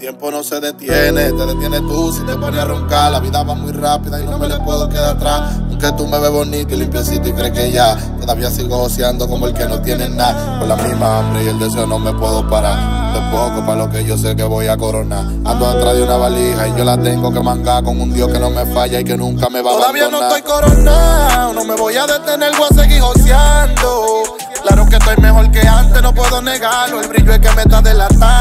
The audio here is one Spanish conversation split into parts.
tiempo no se detiene, te detiene tú si te pones a roncar. La vida va muy rápida y no me le puedo quedar atrás. Aunque tú me ves bonito y limpiecito y crees que ya, todavía sigo goceando como el que no tiene nada. Con la misma hambre y el deseo no me puedo parar. De poco para lo que yo sé que voy a coronar. Ando atrás de una valija y yo la tengo que mangar con un Dios que no me falla y que nunca me va a Todavía no estoy coronado, no me voy a detener, voy a seguir goceando. Claro que estoy mejor que antes, no puedo negarlo. El brillo es que me está delatando.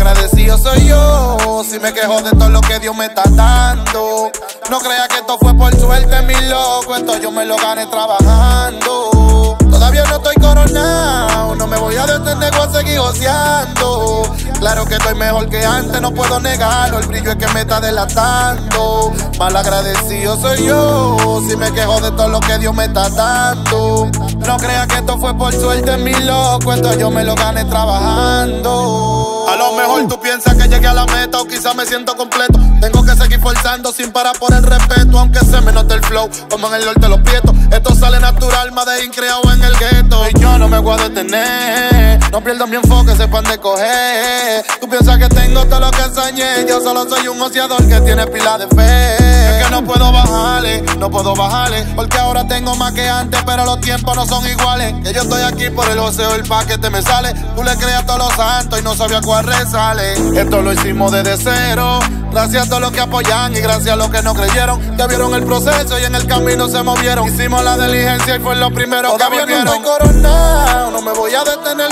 Agradecido soy yo, si me quejo de todo lo que Dios me está dando. No crea que esto fue por suerte, mi loco, esto yo me lo gané trabajando. Todavía no estoy coronado, no me voy a detener, voy a seguir goceando. Claro que estoy mejor que antes, no puedo negarlo. El brillo es que me está delatando. Mal agradecido soy yo, si me quejo de todo lo que Dios me está dando. No crea que esto fue por suerte, mi loco, esto yo me lo gané trabajando. A lo mejor tú piensas que llegué a la meta o quizás me siento completo. Tengo que seguir forzando sin parar por el respeto, aunque se me note el flow, como en el norte los prietos. Esto sale natural, más de increado en el gueto. Y yo no me voy a detener, no pierdo mi enfoque, sepan de coger. Tú piensas que tengo todo lo que soñé, yo solo soy un ociador que tiene pila de fe. Es que no puedo bajarle, no puedo bajarle, porque ahora tengo más que antes, pero los tiempos no son iguales. Que yo estoy aquí por el oseo, el paquete me sale. Tú le creas a todos los santos y no sabía cuál resale. Esto lo hicimos desde cero. Gracias a todos los que apoyan y gracias a los que no creyeron. Que vieron el proceso y en el camino se movieron. Hicimos la diligencia y fue lo primero que vivieron. no estoy coronado, no me voy a detener,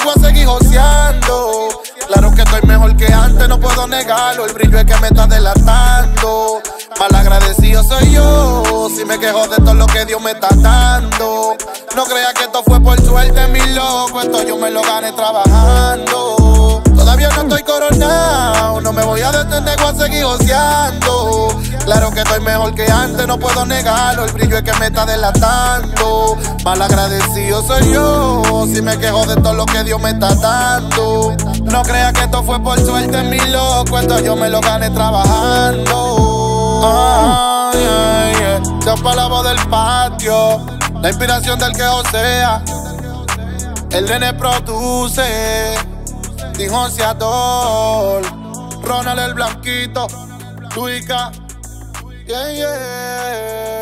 que antes, no puedo negarlo. El brillo es que me está delatando. Mal agradecido soy yo, si me quejo de todo lo que Dios me está dando. No crea que esto fue por suerte, mi loco, esto yo me lo gané trabajando. Todavía no estoy coronado, no me voy a detener, voy a seguir goceando. Claro que estoy mejor que antes, no puedo negarlo. El brillo es que me está delatando. Mal agradecido soy yo, si me quejo de todo lo que Dios me está dando. No crea que esto fue por suerte, mi loco, esto yo me lo gané trabajando. Ay, ay, ay. Son palabras del patio, la inspiración del que osea. El nene produce, dijonciador, Ronald el blanquito, Luica, yeah, yeah.